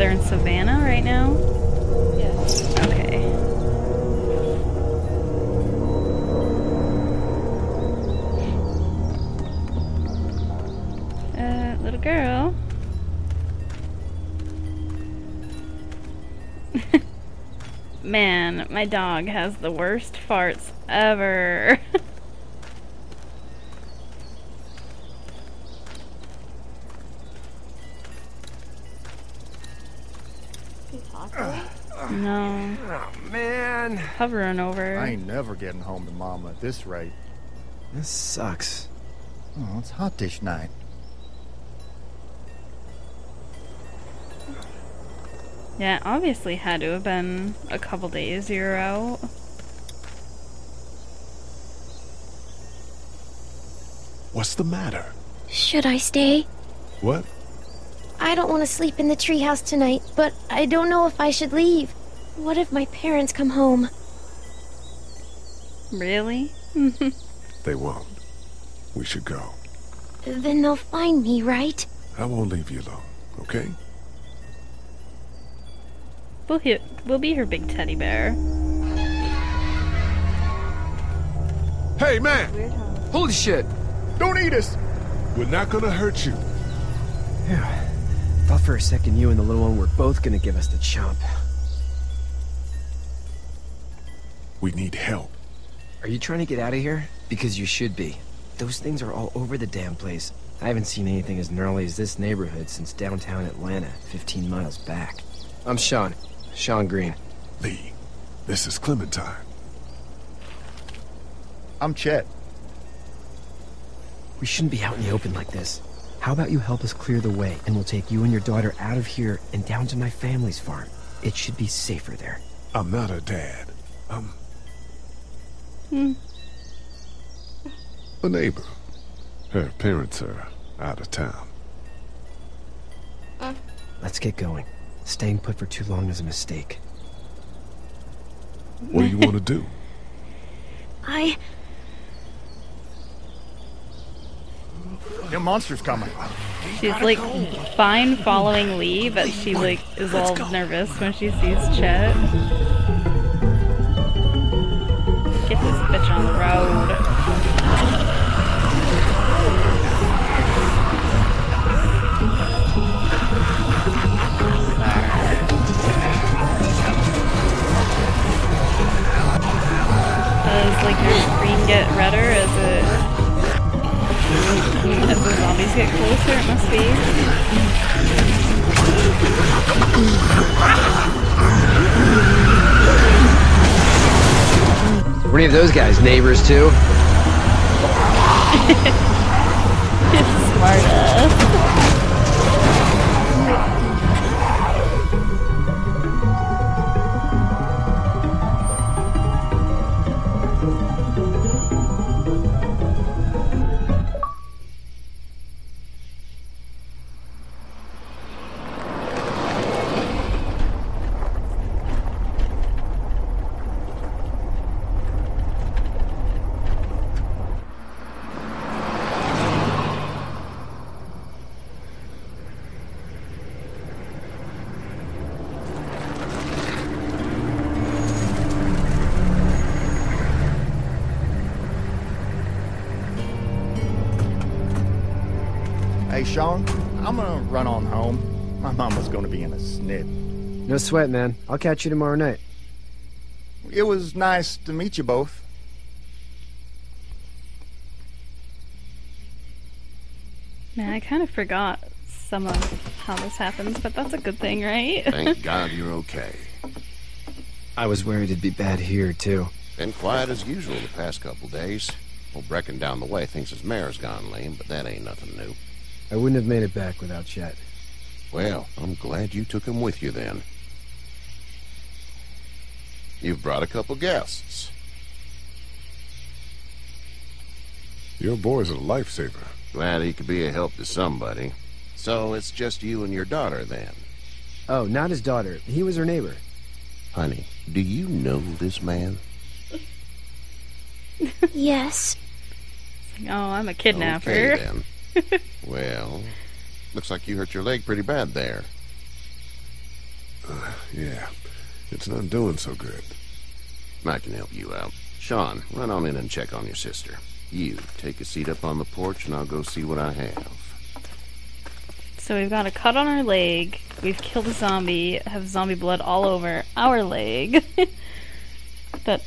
they're in Savannah right now? Yeah. Okay. Uh, little girl. Man, my dog has the worst farts ever. Can you talk to him? no. Oh, man. Hovering over. I ain't never getting home to Mama at this rate. This sucks. Oh, it's hot dish night. Yeah, obviously had to have been a couple days you were out. What's the matter? Should I stay? What? I don't want to sleep in the treehouse tonight, but I don't know if I should leave. What if my parents come home? Really? They won't. We should go. Then they'll find me, right? I won't leave you alone, okay? We'll, hit, we'll be her big teddy bear. Hey, man! Weird how. Holy shit. Don't eat us! We're not gonna hurt you. Yeah. Thought for a second you and the little one were both gonna give us the chomp. We need help. Are you trying to get out of here? Because you should be. Those things are all over the damn place. I haven't seen anything as gnarly as this neighborhood since downtown Atlanta, 15 miles back. I'm Shawn. Shawn Greene. Lee, this is Clementine. I'm Chet. We shouldn't be out in the open like this. How about you help us clear the way, and we'll take you and your daughter out of here and down to my family's farm. It should be safer there. I'm not a dad. I'm Hmm. a neighbor. Her parents are out of town. Let's get going. Staying put for too long is a mistake. What do you want to do? I. Your monster's coming. She's like fine following Lee, but she like is all nervous when she sees Chet. Get this bitch on the road. Does like your screen get redder as it as the zombies get closer? It must be. Were any of those guys neighbors too? Smart ass. Shawn, I'm gonna run on home. My mama's gonna be in a snit. No sweat, man. I'll catch you tomorrow night. It was nice to meet you both. Man, I kind of forgot some of how this happens, but that's a good thing, right? Thank God you're okay. I was worried it'd be bad here, too. Been quiet as usual the past couple days. Old Brecken down the way thinks his mare's gone lame, but that ain't nothing new. I wouldn't have made it back without Chet. Well, I'm glad you took him with you then. You've brought a couple guests. Your boy's a lifesaver. Glad he could be a help to somebody. So it's just you and your daughter then. Oh, not his daughter. He was her neighbor. Honey, do you know this man? Yes. oh, I'm a kidnapper. Okay then. well, looks like you hurt your leg pretty bad there. Yeah, it's not doing so good. I can help you out. Shawn, run on in and check on your sister. You, take a seat up on the porch and I'll go see what I have. So we've got a cut on our leg. We've killed a zombie. Have zombie blood all over our leg. but...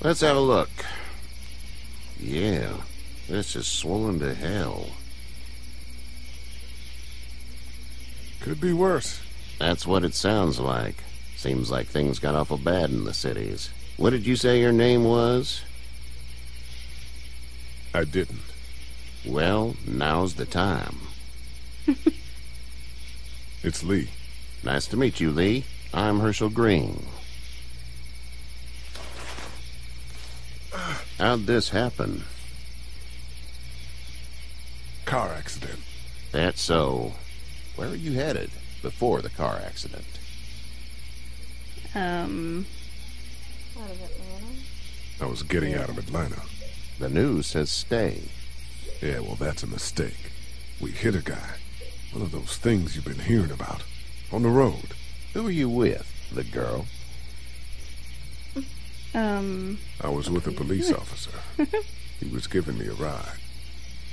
Let's have a look. Yeah, this is swollen to hell. Could be worse. That's what it sounds like. Seems like things got awful bad in the cities. What did you say your name was? I didn't. Well, now's the time. It's Lee. Nice to meet you, Lee. I'm Hershel Greene. How'd this happen? Car accident. That's so. Where are you headed before the car accident? um Out of Atlanta? I was getting out of Atlanta. The news says stay. Yeah, well, that's a mistake. We hit a guy. One of those things you've been hearing about. On the road. Who are you with? The girl? um I was with a police officer. He was giving me a ride.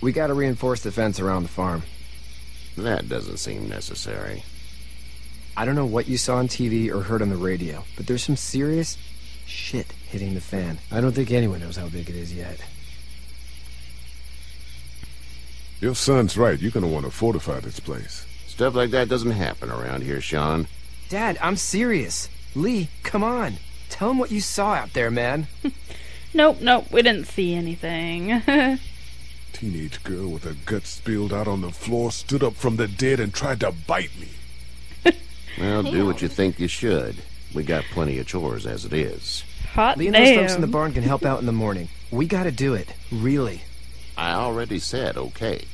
we gotta reinforce the fence around the farm. That doesn't seem necessary. I don't know what you saw on TV or heard on the radio, but there's some serious shit hitting the fan. I don't think anyone knows how big it is yet. Your son's right. You're gonna want to fortify this place. Stuff like that doesn't happen around here, Shawn. Dad, I'm serious. Lee, come on. Tell him what you saw out there, man. Nope, nope, we didn't see anything. Teenage girl with her guts spilled out on the floor stood up from the dead and tried to bite me. Well, do what you think you should. We got plenty of chores as it is. Hot Lee and those folks in the barn can help out in the morning. We gotta do it. Really. I already said okay.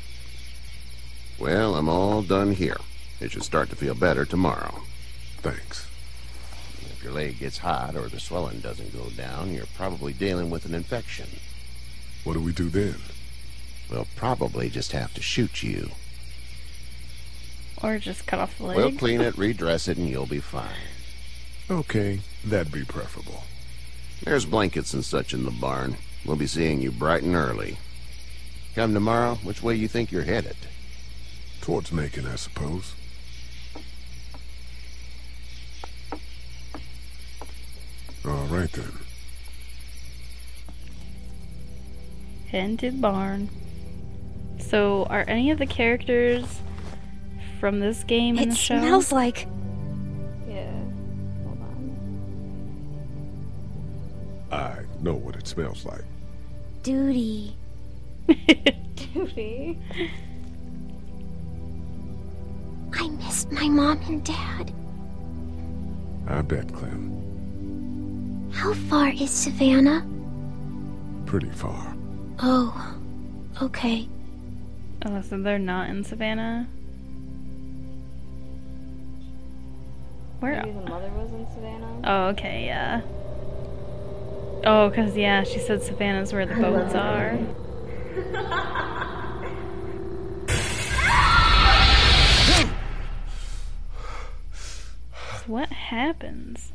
Well, I'm all done here. It should start to feel better tomorrow. Thanks. If your leg gets hot or the swelling doesn't go down, you're probably dealing with an infection. What do we do then? We'll probably just have to shoot you. Or just cut off the leg. We'll clean it, redress it, and you'll be fine. Okay, that'd be preferable. There's blankets and such in the barn. We'll be seeing you bright and early. Come tomorrow, which way you think you're headed? Towards Macon, I suppose. All right then. Head to the barn. So, are any of the characters from this game in It the show? smells like... Yeah. Hold on. I know what it smells like. Duty. Duty. I miss my mom and dad. I bet, Clem. How far is Savannah? Pretty far. Oh, okay. Oh, so they're not in Savannah? Where? Maybe the mother was in Savannah. Oh, okay, yeah. Oh, because, yeah, she said Savannah's where the boats are. What happens?